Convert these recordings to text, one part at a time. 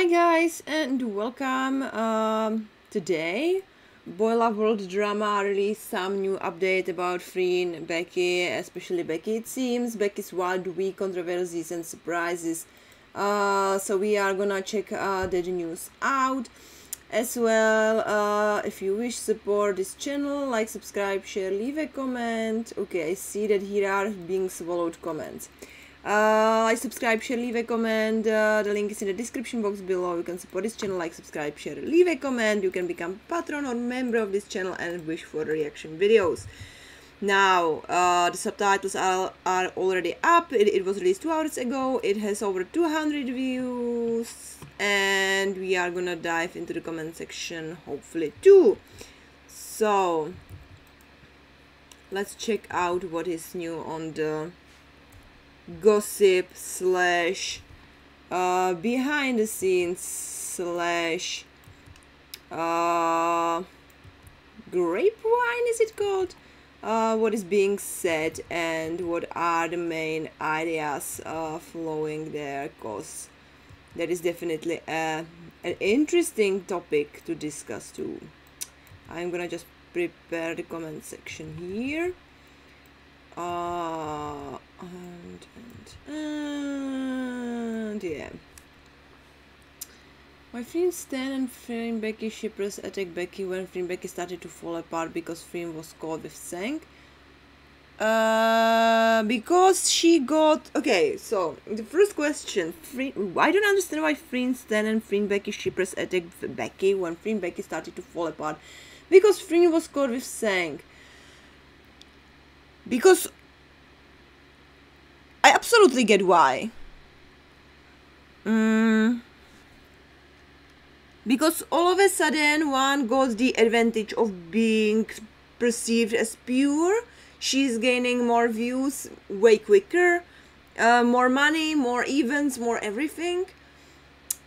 Hi guys and welcome. Um, today, Boy Love World Drama released some new update about Freen Becky, especially Becky it seems, Becky's wild week controversies and surprises. Uh, so we are gonna check uh, the news out as well. Uh, if you wish support this channel, like, subscribe, share, leave a comment. Okay, I see that here are being swallowed comments. Uh, like, subscribe, share, leave a comment. Uh, the link is in the description box below. You can support this channel, like, subscribe, share, leave a comment. You can become patron or member of this channel and wish for reaction videos. Now, uh, the subtitles are, are already up. It, it was released two hours ago. It has over 200 views. And we are gonna dive into the comment section, hopefully, too. So, let's check out what is new on the gossip slash uh, behind the scenes slash uh, grapevine is it called? Uh, what is being said and what are the main ideas uh, flowing there? Because that is definitely a, an interesting topic to discuss too. I'm gonna just prepare the comment section here. Uh, and, and, and yeah. My Freen Stan and Freen Becky shippers attacked Becky when Freen Becky started to fall apart because Freen was caught with Seng. Uh, because she got okay. So the first question, friend, I don't understand why Freen Stan and Freen Becky shippers attacked Becky when Freen Becky started to fall apart, because Freen was caught with Seng because I absolutely get why. Mm, because all of a sudden one got the advantage of being perceived as pure. She's gaining more views way quicker, uh, more money, more events, more everything.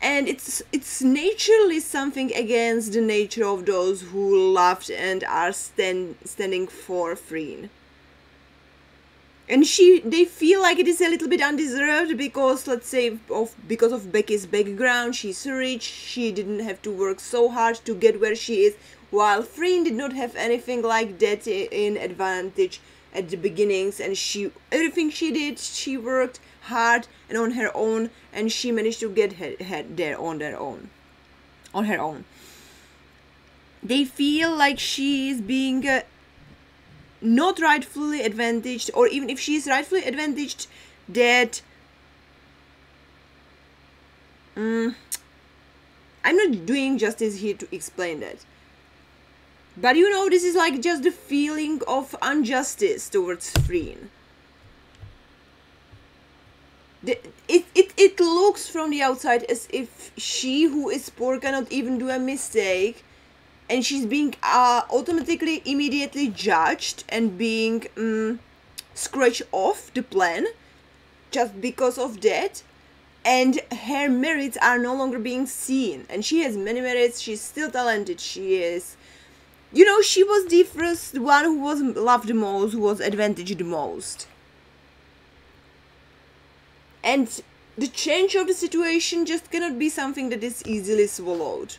And it's it's naturally something against the nature of those who loved and are stand, standing for Freen and she they feel like it is a little bit undeserved because let's say of because of Becky's background she's rich she didn't have to work so hard to get where she is while Freen did not have anything like that in advantage at the beginnings. And she everything she did she worked hard and on her own and she managed to get her, her there on their own on her own. They feel like she is being uh, not rightfully advantaged or even if she is rightfully advantaged that um, i'm not doing justice here to explain that. But you know this is like just the feeling of injustice towards Freen it, it, it looks from the outside as if she who is poor cannot even do a mistake and she's being uh, automatically immediately judged and being um, scratched off the plan just because of that. And her merits are no longer being seen. And she has many merits. She's still talented. She is you know she was the first one who was loved the most who was advantaged the most. And the change of the situation just cannot be something that is easily swallowed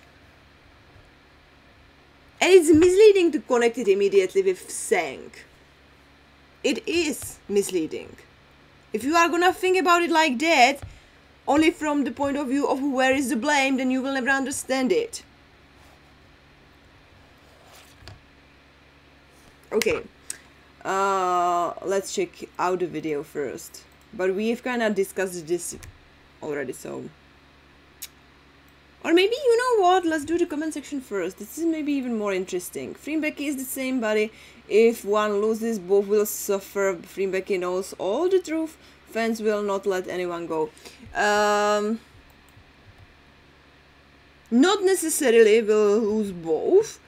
and it's misleading to connect it immediately with Seng. It is misleading. If you are gonna think about it like that, only from the point of view of where is the blame, then you will never understand it. Okay, uh, let's check out the video first. But we've kind of discussed this already, so or maybe, you know what, let's do the comment section first. This is maybe even more interesting. Becky is the same body. If one loses, both will suffer. Becky knows all the truth. Fans will not let anyone go. Um, not necessarily will lose both,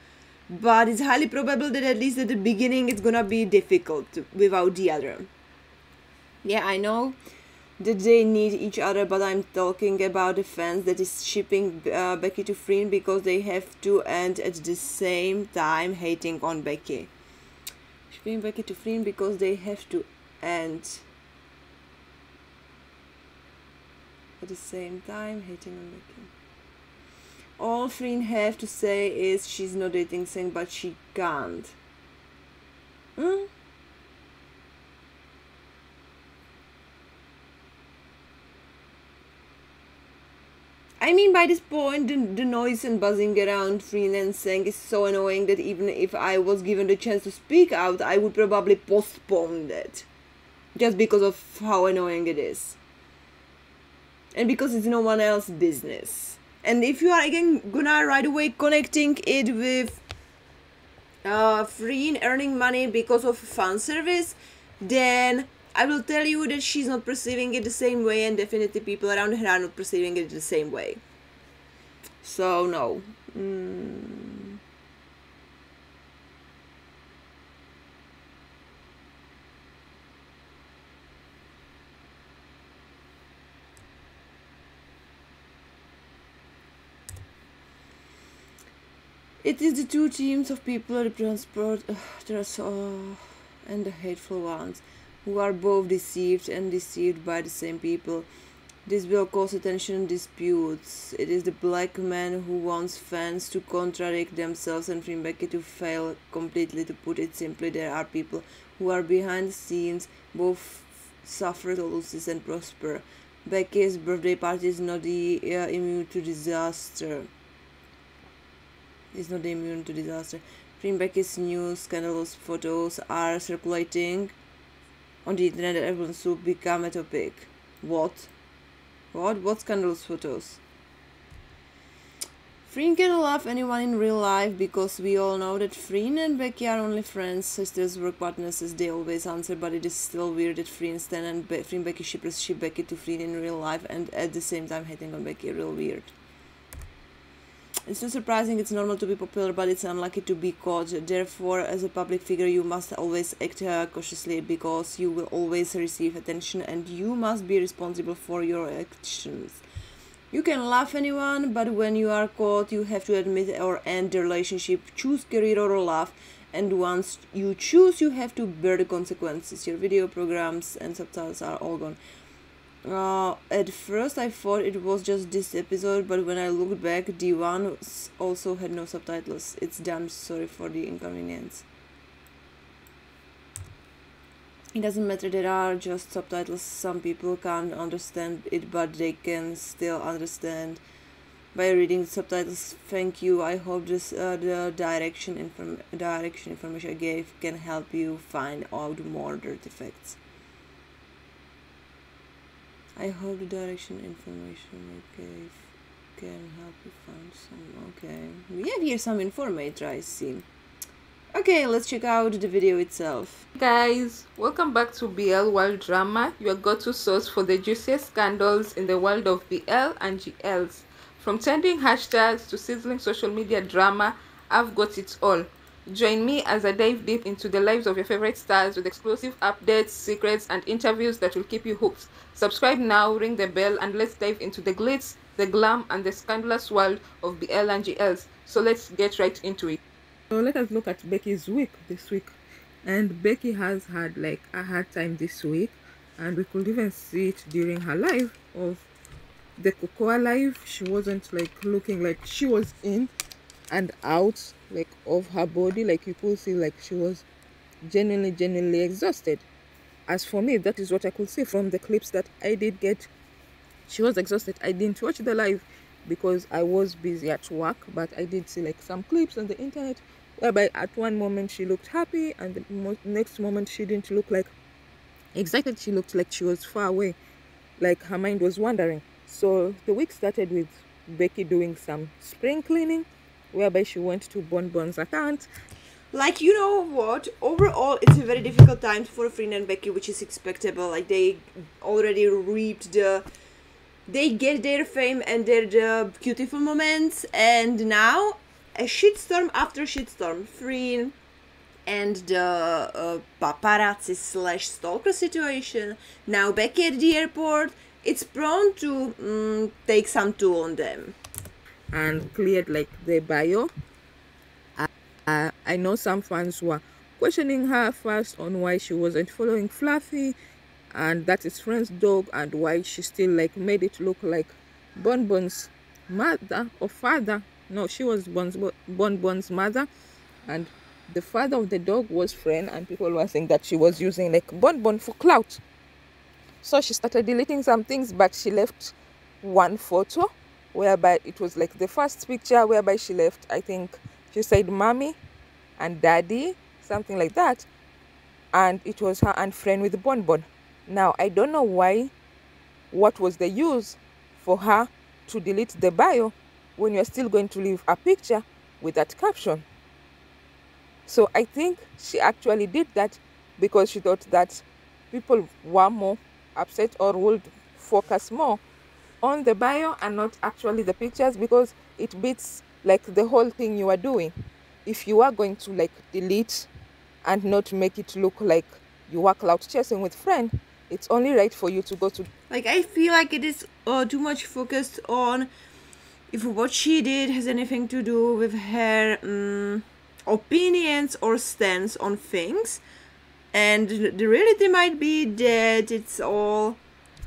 but it's highly probable that at least at the beginning it's gonna be difficult without the other. Yeah, I know that they need each other but i'm talking about the fans that is shipping uh, becky to Freen because they have to end at the same time hating on becky shipping becky to Freen because they have to end at the same time hating on becky all Freen have to say is she's not dating Seng, but she can't. Hmm? I mean, by this point, the, the noise and buzzing around freelancing is so annoying that even if I was given the chance to speak out, I would probably postpone that. Just because of how annoying it is. And because it's no one else's business. And if you are again gonna right away connecting it with uh, Freen earning money because of fan service, then I will tell you that she's not perceiving it the same way, and definitely people around her are not perceiving it the same way. So, no. Mm. It is the two teams of people that transport. Uh, so. and the hateful ones who are both deceived and deceived by the same people. This will cause attention and disputes. It is the black man who wants fans to contradict themselves and Freen Becky to fail completely. To put it simply, there are people who are behind the scenes, both suffer losses and prosper. Becky's birthday party is not the, uh, immune to disaster. Is not immune to disaster. Freen new scandalous photos are circulating on the internet and everyone should become a topic. What? What? What scandalous photos? Freen can love anyone in real life because we all know that Freen and Becky are only friends, sisters, work partners as they always answer, but it is still weird that Freen Stan and Be Freen Becky shippers ship Becky to Freen in real life and at the same time hating on Becky, real weird. It's not surprising, it's normal to be popular, but it's unlucky to be caught. Therefore, as a public figure, you must always act uh, cautiously because you will always receive attention and you must be responsible for your actions. You can love anyone, but when you are caught, you have to admit or end the relationship, choose career or love, and once you choose, you have to bear the consequences. Your video programs and subtitles are all gone. Uh, at first I thought it was just this episode, but when I looked back, the one also had no subtitles. It's damn sorry for the inconvenience. It doesn't matter, there are just subtitles. Some people can't understand it, but they can still understand by reading the subtitles. Thank you. I hope this uh, the direction inform direction information I gave can help you find out more dirty facts. I hope the direction information gave can help you find some. Okay, we have here some information I see. Okay, let's check out the video itself. Guys, welcome back to BL World Drama, your go-to source for the juiciest scandals in the world of BL and GLs. From trending hashtags to sizzling social media drama, I've got it all. Join me as I dive deep into the lives of your favorite stars with exclusive updates, secrets, and interviews that will keep you hooked. Subscribe now, ring the bell, and let's dive into the glitz, the glam, and the scandalous world of BL and GLs. So let's get right into it. So let us look at Becky's week this week. And Becky has had like a hard time this week, and we could even see it during her live of the Cocoa live. She wasn't like looking like she was in and out like of her body like you could see like she was genuinely genuinely exhausted. As for me that is what i could see from the clips that i did get. She was exhausted. I didn't watch the live because i was busy at work but i did see like some clips on the internet whereby at one moment she looked happy and the next moment she didn't look like excited. She looked like she was far away. Like her mind was wandering. So the week started with becky doing some spring cleaning whereby she went to Bonbon's account. Like, you know what? Overall, it's a very difficult time for Freen and Becky, which is expectable. Like, they already reaped the. They get their fame and their the beautiful moments, and now a shitstorm after shitstorm. Freen and the uh, paparazzi slash stalker situation. Now Becky at the airport. It's prone to mm, take some toll on them and cleared like the bio. Uh, I know some fans were questioning her first on why she wasn't following Fluffy and that is Freen's dog and why she still like made it look like Bon Bon's mother or father. No she was bon's bon bon's mother and the father of the dog was friend and people were saying that she was using like bon bon for clout. So she started deleting some things but she left one photo whereby it was like the first picture whereby she left i think she said mommy and daddy something like that. And it was her and Freen with bon bon now i don't know why what was the use for her to delete the bio when you're still going to leave a picture with that caption? So i think she actually did that because she thought that people were more upset or would focus more on the bio and not actually the pictures because it beats like the whole thing you are doing. If you are going to like delete and not make it look like you are clout chasing with Freen it's only right for you to go to like i feel like it is uh, too much focused on if what she did has anything to do with her um, opinions or stance on things. And the reality might be that it's all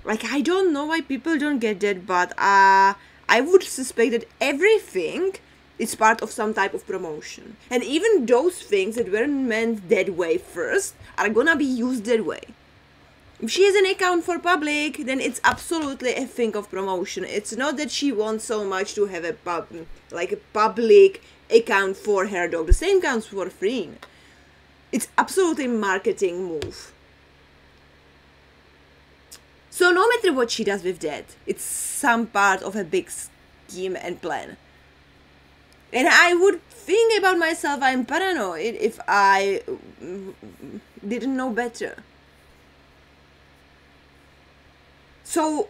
like i don't know why people don't get that but uh i would suspect that everything is part of some type of promotion. And even those things that weren't meant that way first are gonna be used that way. If she has an account for public then it's absolutely a thing of promotion. It's not that she wants so much to have a pub like a public account for her dog the same counts for free it's absolutely marketing move so no matter what she does with that, it's some part of a big scheme and plan. And I would think about myself, I'm paranoid if I didn't know better. So,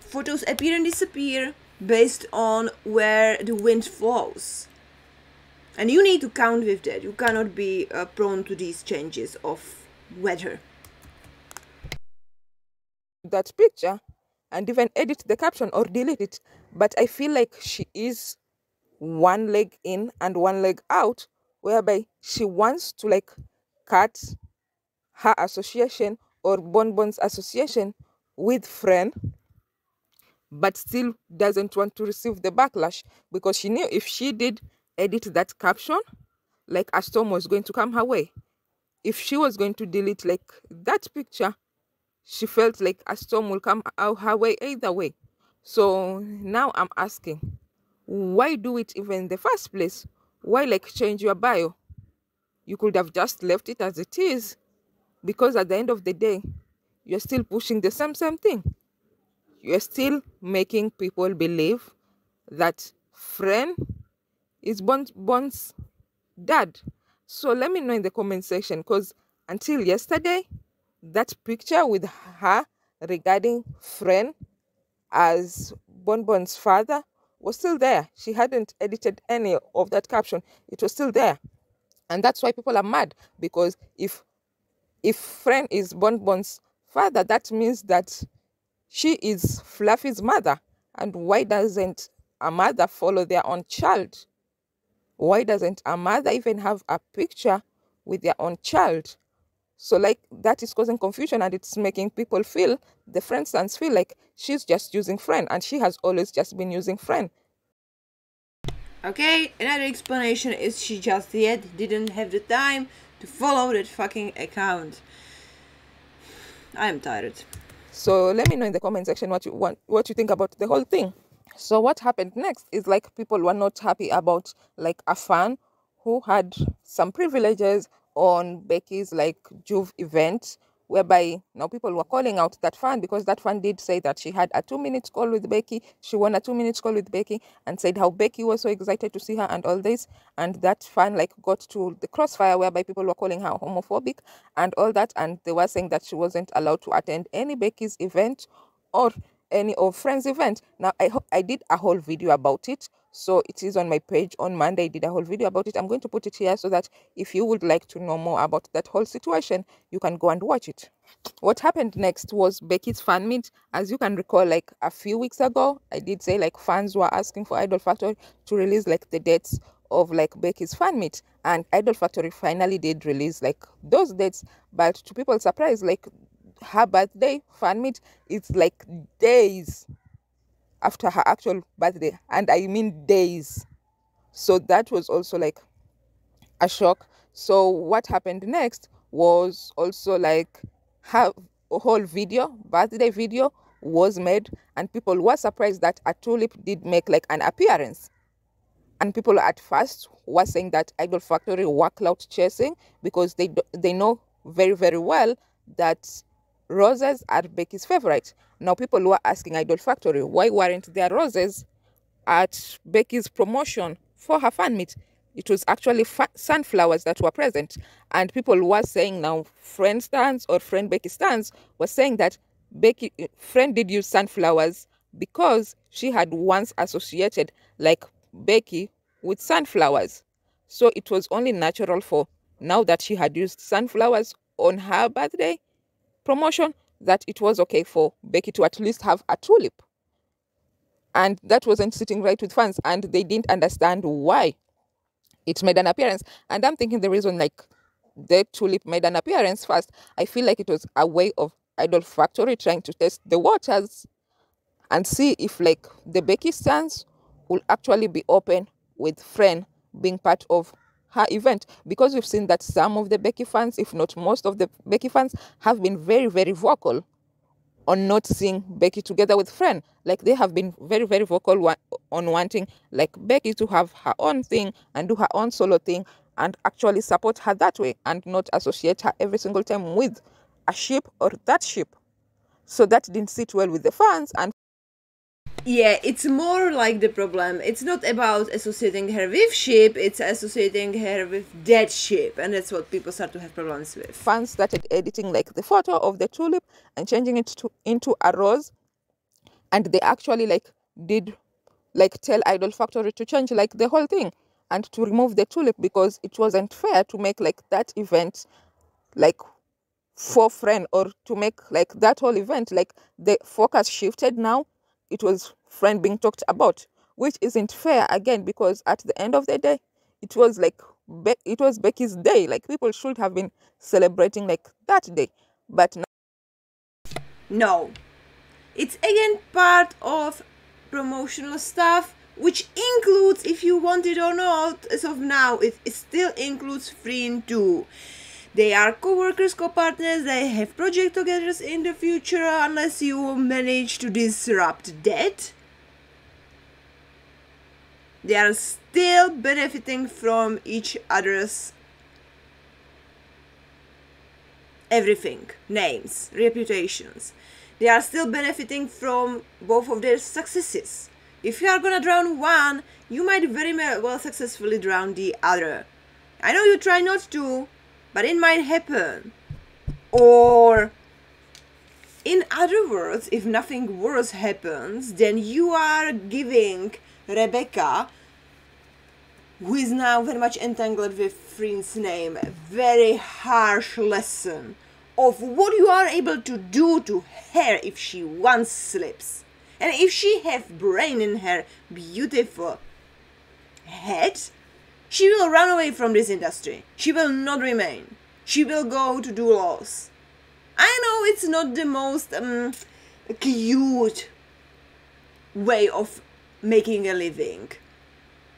photos appear and disappear based on where the wind flows. And you need to count with that. You cannot be uh, prone to these changes of weather that picture and even edit the caption or delete it. But I feel like she is one leg in and one leg out, whereby she wants to like cut her association or Bonbon's association with Freen, but still doesn't want to receive the backlash because she knew if she did edit that caption, like a storm was going to come her way. If she was going to delete like that picture, she felt like a storm will come out her way either way. So now I'm asking, why do it even in the first place? Why like change your bio? You could have just left it as it is because at the end of the day, you're still pushing the same same thing. You're still making people believe that Freen is Bond's, Bond's dad. So let me know in the comment section because until yesterday, that picture with her regarding Freen as Bonbon's father was still there. She hadn't edited any of that caption. It was still there. And that's why people are mad because if if Freen is Bonbon's father, that means that she is Fluffy's mother. And why doesn't a mother follow their own child? Why doesn't a mother even have a picture with their own child? So like that is causing confusion and it's making people feel the Freen stance feel like she's just using Freen and she has always just been using Freen. Okay, another explanation is she just yet didn't have the time to follow that fucking account. I am tired. So let me know in the comment section what you want what you think about the whole thing. So what happened next is like people were not happy about like a fan who had some privileges on Becky's like Juve event, whereby now people were calling out that fan because that fan did say that she had a two minutes call with Becky. She won a two minutes call with Becky and said how Becky was so excited to see her and all this. And that fan like got to the crossfire whereby people were calling her homophobic and all that. And they were saying that she wasn't allowed to attend any Becky's event or any of Freen's event now i i did a whole video about it so it is on my page on monday. I did a whole video about it. I'm going to put it here so that if you would like to know more about that whole situation you can go and watch it. What happened next was becky's fan meet. As you can recall like a few weeks ago i did say like fans were asking for idol factory to release like the dates of like becky's fan meet. And idol factory finally did release like those dates. But to people's surprise like her birthday fan meet it's like days after her actual birthday, and I mean days. So that was also like a shock. So what happened next was also like her whole video, birthday video was made and people were surprised that a tulip did make like an appearance. And people at first were saying that Idol Factory were clout chasing because they they know very very well that roses are Becky's favorite. Now people were asking Idol Factory why weren't there roses at Becky's promotion for her fan meet? It was actually sunflowers that were present, and people were saying now Freen stands or Freen Becky stands were saying that Becky eh, Freen did use sunflowers because she had once associated like Becky with sunflowers. So it was only natural for now that she had used sunflowers on her birthday promotion that it was okay for Becky to at least have a tulip. And that wasn't sitting right with fans, and they didn't understand why it made an appearance. And I'm thinking the reason, like, the tulip made an appearance first, I feel like it was a way of Idol Factory trying to test the waters and see if, like, the Becky stands will actually be open with Freen being part of her event because we've seen that some of the Becky fans, if not most of the Becky fans, have been very, very vocal on not seeing Becky together with Freen. Like they have been very, very vocal on wanting like Becky to have her own thing and do her own solo thing and actually support her that way and not associate her every single time with a ship or that ship. So that didn't sit well with the fans and yeah it's more like the problem. It's not about associating her with ship it's associating her with dead ship and that's what people start to have problems with. Fans started editing like the photo of the tulip and changing it to into a rose and they actually like did like tell idol factory to change like the whole thing and to remove the tulip because it wasn't fair to make like that event like for Freen or to make like that whole event like the focus shifted now it was Freen being talked about, which isn't fair again because at the end of the day, it was like Be- it was Becky's day. Like people should have been celebrating like that day, but no. No, it's again part of promotional stuff, which includes, if you want it or not, as of now, it, it still includes Freen too. They are co-workers, co-partners, they have project together in the future unless you manage to disrupt that. They are still benefiting from each other's everything, names, reputations. They are still benefiting from both of their successes. If you are gonna drown one, you might very well successfully drown the other. I know you try not to, but it might happen. Or, in other words, if nothing worse happens, then you are giving Rebecca, who is now very much entangled with Freen's name, a very harsh lesson of what you are able to do to her if she once slips. And if she have brain in her beautiful head, she will run away from this industry. She will not remain. She will go to do laws. I know it's not the most um, cute way of making a living.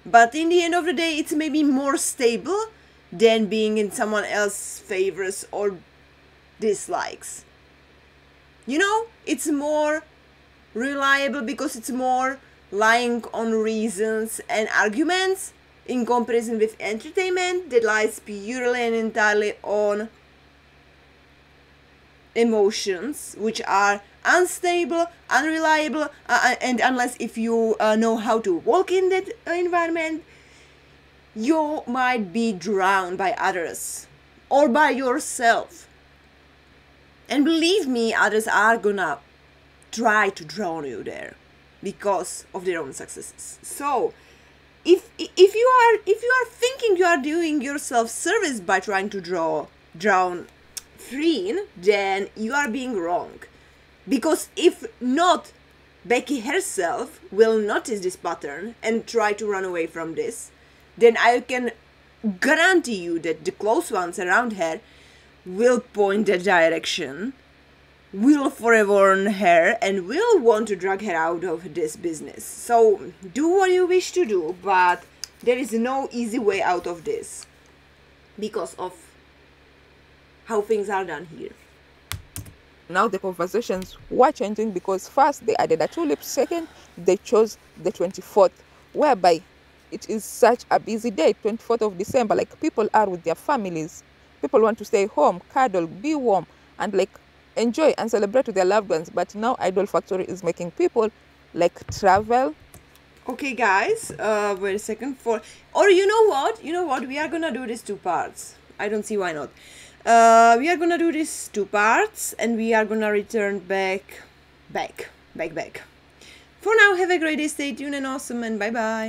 But in the end of the day, it's maybe more stable than being in someone else's favors or dislikes. You know, it's more reliable because it's more lying on reasons and arguments in comparison with entertainment that lies purely and entirely on emotions which are unstable unreliable uh, uh, and unless if you uh, know how to walk in that environment you might be drowned by others or by yourself. And believe me others are gonna try to drown you there because of their own successes. So if if you are if you are thinking you are doing yourself service by trying to draw drown Freen, then you are being wrong. Because if not, Becky herself will notice this pattern and try to run away from this, then I can guarantee you that the close ones around her will point that direction will forever warn her and will want to drag her out of this business. So do what you wish to do, but there is no easy way out of this because of how things are done here. Now the conversations were changing because first they added a tulip, second they chose the 24th, whereby it is such a busy day, 24th of December, like people are with their families. People want to stay home, cuddle, be warm, and like enjoy and celebrate with their loved ones. But now Idol Factory is making people like travel. Okay, guys, uh, wait a second. For or you know what? You know what? We are gonna do this two parts. I don't see why not. Uh, we are gonna do this two parts, and we are gonna return back, back, back, back. For now, have a great day. Stay tuned and awesome, and bye bye.